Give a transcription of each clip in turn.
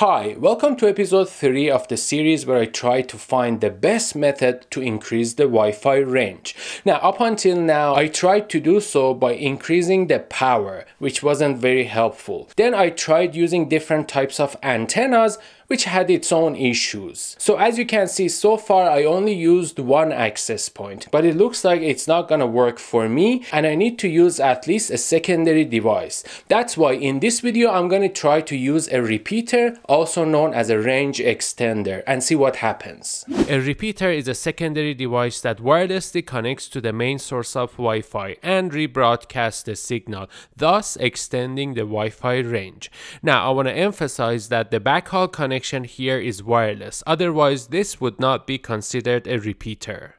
Hi, welcome to episode 3 of the series where I try to find the best method to increase the Wi-Fi range. Now, up until now, I tried to do so by increasing the power, which wasn't very helpful. Then I tried using different types of antennas which had its own issues. So as you can see so far I only used one access point but it looks like it's not gonna work for me and I need to use at least a secondary device. That's why in this video I'm gonna try to use a repeater also known as a range extender and see what happens. A repeater is a secondary device that wirelessly connects to the main source of Wi-Fi and rebroadcasts the signal thus extending the Wi-Fi range. Now I want to emphasize that the backhaul connection connection here is wireless, otherwise this would not be considered a repeater.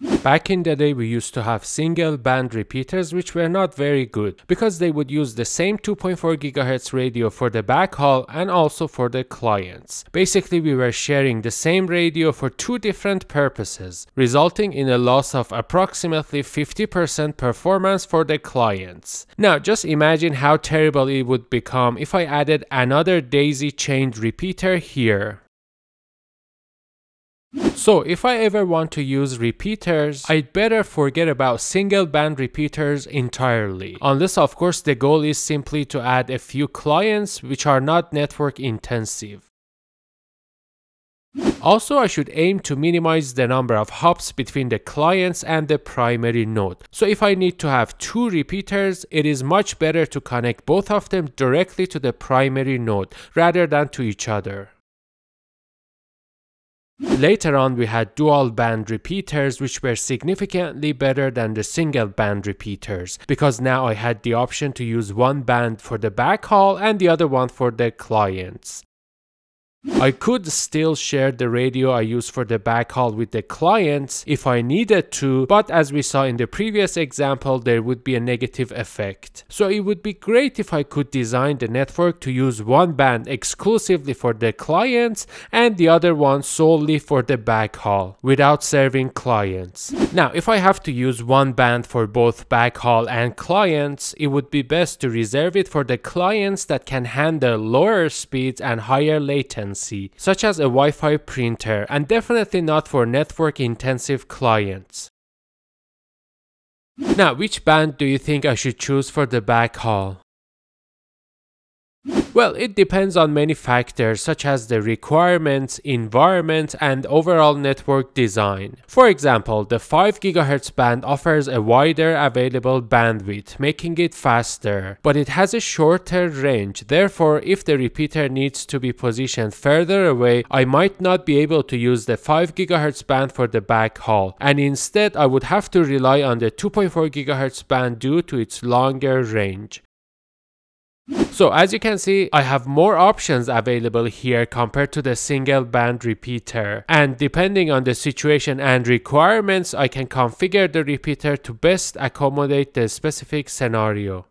Back in the day we used to have single band repeaters which were not very good because they would use the same 2.4 GHz radio for the backhaul and also for the clients. Basically we were sharing the same radio for two different purposes, resulting in a loss of approximately 50% performance for the clients. Now just imagine how terrible it would become if I added another daisy chained repeater here. So if I ever want to use repeaters, I'd better forget about single band repeaters entirely. Unless of course the goal is simply to add a few clients which are not network intensive. Also, I should aim to minimize the number of hops between the clients and the primary node. So if I need to have two repeaters, it is much better to connect both of them directly to the primary node rather than to each other. Later on we had dual band repeaters which were significantly better than the single band repeaters because now I had the option to use one band for the backhaul and the other one for the clients. I could still share the radio I use for the backhaul with the clients if I needed to, but as we saw in the previous example, there would be a negative effect. So it would be great if I could design the network to use one band exclusively for the clients and the other one solely for the backhaul without serving clients. Now, if I have to use one band for both backhaul and clients, it would be best to reserve it for the clients that can handle lower speeds and higher latency such as a Wi-Fi printer, and definitely not for network-intensive clients. Now, which band do you think I should choose for the backhaul? Well, it depends on many factors such as the requirements, environment, and overall network design. For example, the 5 GHz band offers a wider available bandwidth, making it faster, but it has a shorter range. Therefore, if the repeater needs to be positioned further away, I might not be able to use the 5 GHz band for the backhaul, and instead I would have to rely on the 2.4 GHz band due to its longer range. So as you can see, I have more options available here compared to the single band repeater. And depending on the situation and requirements, I can configure the repeater to best accommodate the specific scenario.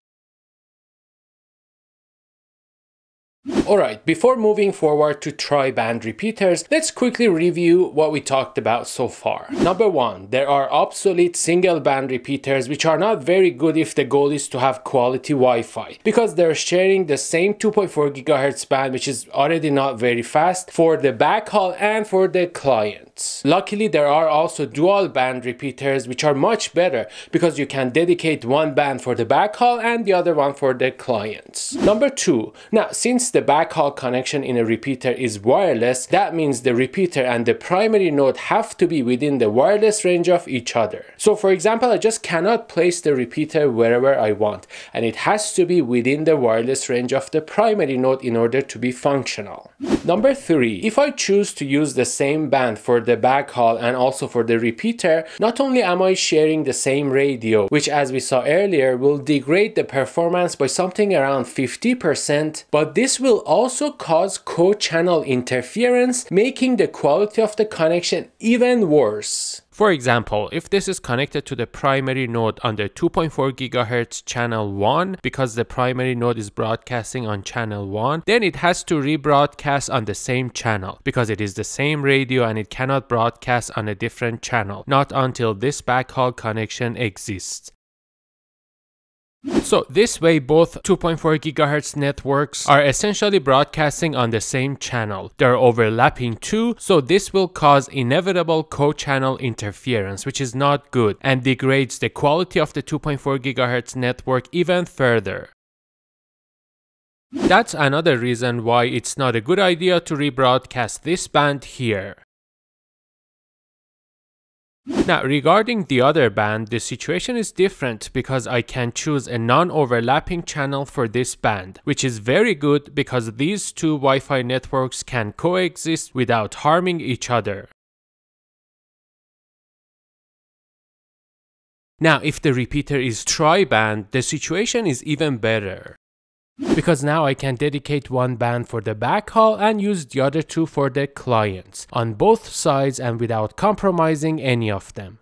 Alright, before moving forward to tri-band repeaters, let's quickly review what we talked about so far. Number one, there are obsolete single band repeaters which are not very good if the goal is to have quality Wi-Fi because they're sharing the same 2.4 GHz band which is already not very fast for the backhaul and for the clients. Luckily, there are also dual band repeaters which are much better because you can dedicate one band for the backhaul and the other one for the clients. Number two, now since the backhaul connection in a repeater is wireless, that means the repeater and the primary node have to be within the wireless range of each other. So for example, I just cannot place the repeater wherever I want and it has to be within the wireless range of the primary node in order to be functional. Number three, if I choose to use the same band for the backhaul and also for the repeater, not only am I sharing the same radio, which as we saw earlier will degrade the performance by something around 50%, but this will also cause co-channel interference, making the quality of the connection even worse. For example, if this is connected to the primary node on the 2.4 GHz channel 1 because the primary node is broadcasting on channel 1, then it has to rebroadcast on the same channel because it is the same radio and it cannot broadcast on a different channel, not until this backhaul connection exists. So this way both 2.4 GHz networks are essentially broadcasting on the same channel. They're overlapping too, so this will cause inevitable co-channel interference, which is not good and degrades the quality of the 2.4 GHz network even further. That's another reason why it's not a good idea to rebroadcast this band here. Now regarding the other band, the situation is different because I can choose a non-overlapping channel for this band, which is very good because these two Wi-Fi networks can coexist without harming each other. Now if the repeater is tri-band, the situation is even better because now I can dedicate one band for the backhaul and use the other two for the clients on both sides and without compromising any of them.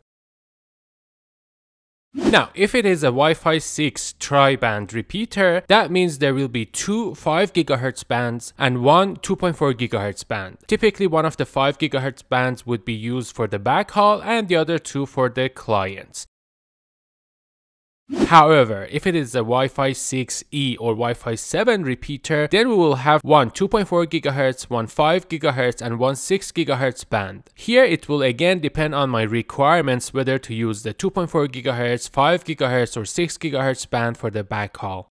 Now, if it is a Wi-Fi 6 tri-band repeater, that means there will be two 5 GHz bands and one 2.4 GHz band. Typically, one of the 5 GHz bands would be used for the backhaul and the other two for the clients. However, if it is a Wi-Fi 6E or Wi-Fi 7 repeater, then we will have one 2.4 GHz, one 5 GHz and one 6 GHz band. Here it will again depend on my requirements whether to use the 2.4 GHz, 5 GHz or 6 GHz band for the backhaul.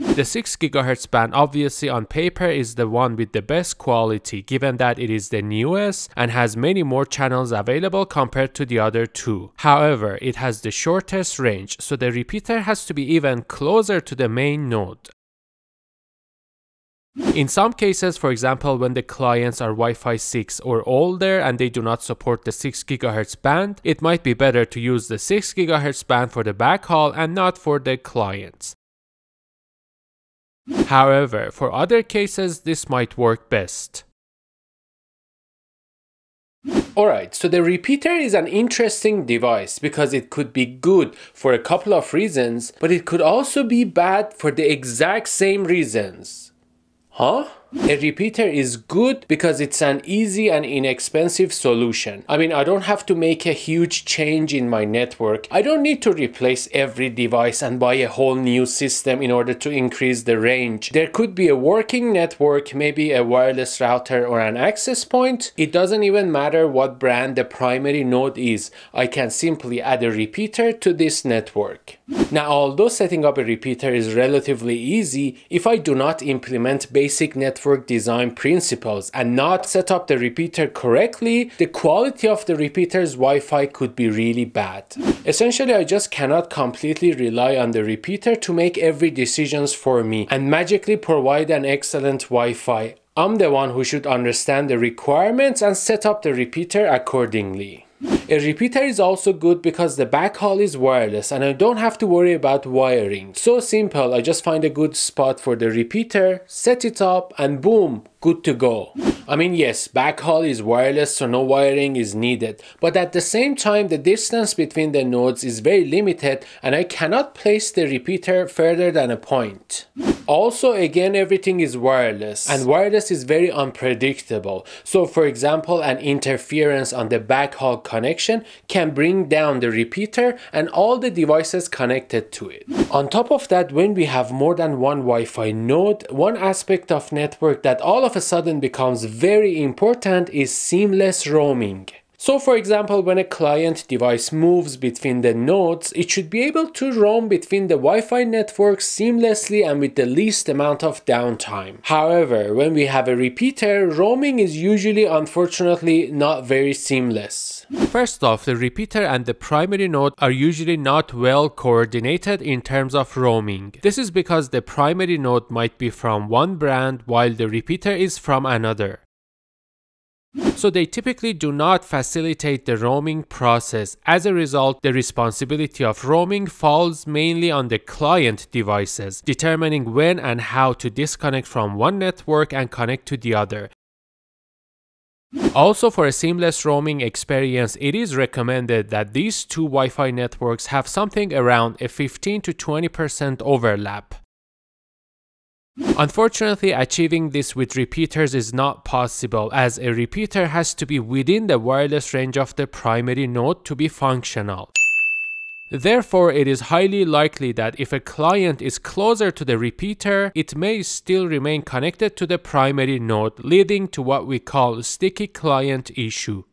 The 6 GHz band obviously on paper is the one with the best quality given that it is the newest and has many more channels available compared to the other two. However, it has the shortest range so the repeater has to be even closer to the main node. In some cases, for example, when the clients are Wi-Fi 6 or older and they do not support the 6 GHz band, it might be better to use the 6 GHz band for the backhaul and not for the clients. However, for other cases, this might work best. Alright, so the repeater is an interesting device because it could be good for a couple of reasons, but it could also be bad for the exact same reasons. Huh? A repeater is good because it's an easy and inexpensive solution. I mean, I don't have to make a huge change in my network. I don't need to replace every device and buy a whole new system in order to increase the range. There could be a working network, maybe a wireless router or an access point. It doesn't even matter what brand the primary node is. I can simply add a repeater to this network. Now, although setting up a repeater is relatively easy, if I do not implement basic network network design principles and not set up the repeater correctly, the quality of the repeater's Wi-Fi could be really bad. Essentially, I just cannot completely rely on the repeater to make every decisions for me and magically provide an excellent Wi-Fi. I'm the one who should understand the requirements and set up the repeater accordingly. A repeater is also good because the backhaul is wireless and I don't have to worry about wiring. So simple, I just find a good spot for the repeater, set it up and boom, good to go. I mean, yes, backhaul is wireless, so no wiring is needed, but at the same time, the distance between the nodes is very limited and I cannot place the repeater further than a point. Also, again, everything is wireless and wireless is very unpredictable. So for example, an interference on the backhaul connection can bring down the repeater and all the devices connected to it. On top of that, when we have more than one Wi-Fi node, one aspect of network that all of a sudden becomes very important is seamless roaming. So for example, when a client device moves between the nodes, it should be able to roam between the Wi-Fi network seamlessly and with the least amount of downtime. However, when we have a repeater, roaming is usually unfortunately not very seamless. First off, the repeater and the primary node are usually not well coordinated in terms of roaming. This is because the primary node might be from one brand while the repeater is from another. So they typically do not facilitate the roaming process. As a result, the responsibility of roaming falls mainly on the client devices, determining when and how to disconnect from one network and connect to the other. Also for a seamless roaming experience, it is recommended that these two Wi-Fi networks have something around a 15 to 20% overlap. Unfortunately, achieving this with repeaters is not possible as a repeater has to be within the wireless range of the primary node to be functional. Therefore, it is highly likely that if a client is closer to the repeater, it may still remain connected to the primary node, leading to what we call sticky client issue.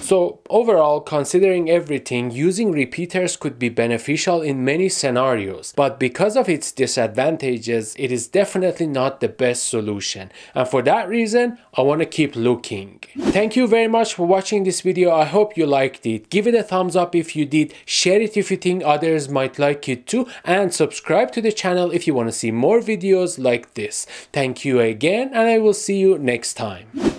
So overall, considering everything, using repeaters could be beneficial in many scenarios, but because of its disadvantages, it is definitely not the best solution. And for that reason, I want to keep looking. Thank you very much for watching this video. I hope you liked it. Give it a thumbs up if you did, share it if you think others might like it too, and subscribe to the channel if you want to see more videos like this. Thank you again, and I will see you next time.